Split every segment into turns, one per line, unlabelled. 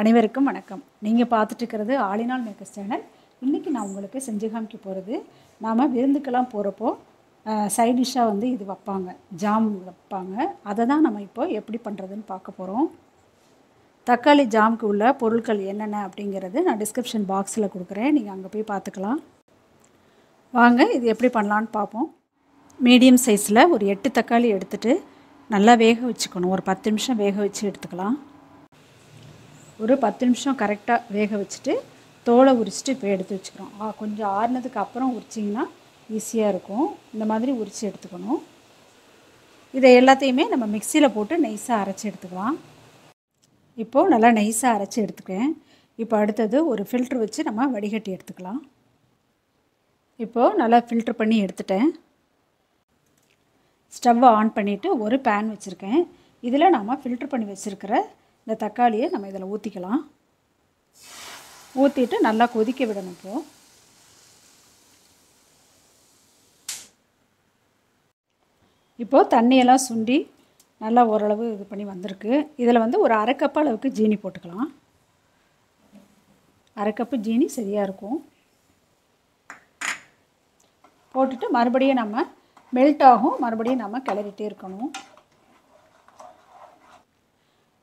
அனைவருக்கும் வணக்கம். நீங்கள் பார்த்துட்டு இருக்கிறது ஆலினால் மேக்கர்ஸ் சேனல். இன்றைக்கி நான் உங்களுக்கு செஞ்சு காமிக்க போகிறது நாம் விருந்துக்கெல்லாம் போகிறப்போ சைட் டிஷ்ஷாக வந்து இது வைப்பாங்க. ஜாம் வைப்பாங்க. அதை தான் நம்ம இப்போ எப்படி பண்ணுறதுன்னு பார்க்க போகிறோம் தக்காளி ஜாமுக்கு உள்ள பொருட்கள் என்னென்ன அப்படிங்கிறது நான் டிஸ்கிரிப்ஷன் பாக்ஸில் கொடுக்குறேன். நீங்கள் அங்கே போய் பார்த்துக்கலாம். வாங்க இது எப்படி பண்ணலான்னு பார்ப்போம். மீடியம் சைஸில் ஒரு எட்டு தக்காளி எடுத்துகிட்டு நல்லா வேக வச்சுக்கணும். ஒரு பத்து நிமிஷம் வேக வச்சு எடுத்துக்கலாம். ஒரு பத்து நிமிஷம் கரெக்டாக வேக வச்சுட்டு தோலை உரிச்சிட்டு இப்போ எடுத்து வச்சுக்கிறோம். கொஞ்சம் ஆறுனதுக்கு அப்புறம் உரிச்சிங்கன்னா ஈஸியாக இருக்கும். இந்த மாதிரி உரித்து எடுத்துக்கணும். இதை எல்லாத்தையுமே நம்ம மிக்சியில் போட்டு நைஸாக அரைச்சி எடுத்துக்கலாம். இப்போது நல்லா நைஸாக அரைச்சி எடுத்துக்கேன் இப்போ அடுத்தது ஒரு ஃபில்ட்ரு வச்சு நம்ம வடிகட்டி எடுத்துக்கலாம். இப்போது நல்லா ஃபில்ட்ரு பண்ணி எடுத்துட்டேன். ஸ்டவ்வை ஆன் பண்ணிவிட்டு ஒரு பேன் வச்சுருக்கேன். இதில் நாம் ஃபில்ட்ரு பண்ணி வச்சுருக்கிற இந்த தக்காளியை நம்ம இதில் ஊற்றிக்கலாம் ஊற்றிட்டு நல்லா கொதிக்க விடணும் இப்போது இப்போது தண்ணியெல்லாம் சுண்டி நல்லா ஓரளவு இது பண்ணி வந்திருக்கு. இதில் வந்து ஒரு அரை கப் அளவுக்கு ஜீனி போட்டுக்கலாம். அரை கப்பு ஜீனி சரியாக இருக்கும். போட்டுட்டு மறுபடியும் நம்ம மெல்ட் ஆகும். மறுபடியும் நம்ம கிளறிட்டே இருக்கணும்.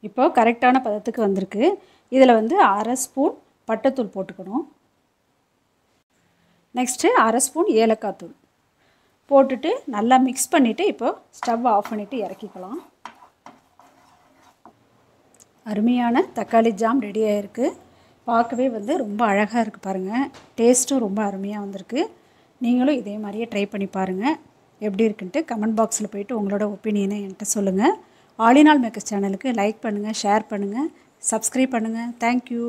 இப்போது கரெக்டான பதத்துக்கு வந்திருக்கு. இதில் வந்து அரை ஸ்பூன் பட்டைத்தூள் போட்டுக்கணும். நெக்ஸ்ட்டு அரை ஸ்பூன் ஏலக்காய் தூள். போட்டுட்டு நல்லா மிக்ஸ் பண்ணிவிட்டு இப்போது ஸ்டவ் ஆஃப் பண்ணிவிட்டு இறக்கிக்கலாம். அருமையான தக்காளி ஜாம் ரெடி ஆகிருக்கு பார்க்கவே வந்து ரொம்ப அழகாக இருக்குது பாருங்கள் டேஸ்ட்டும் ரொம்ப அருமையாக வந்திருக்கு. நீங்களும் இதே மாதிரியே ட்ரை பண்ணி பாருங்கள் எப்படி இருக்குன்ட்டு கமெண்ட் பாக்ஸில் போயிட்டு உங்களோட ஒப்பீனியனை என்கிட்ட சொல்லுங்கள் ஆலினால் மேக்கர்ஸ் சேனலுக்கு லைக் பண்ணுங்கள் ஷேர் பண்ணுங்கள் சப்ஸ்கிரைப் பண்ணுங்கள் தேங்க்யூ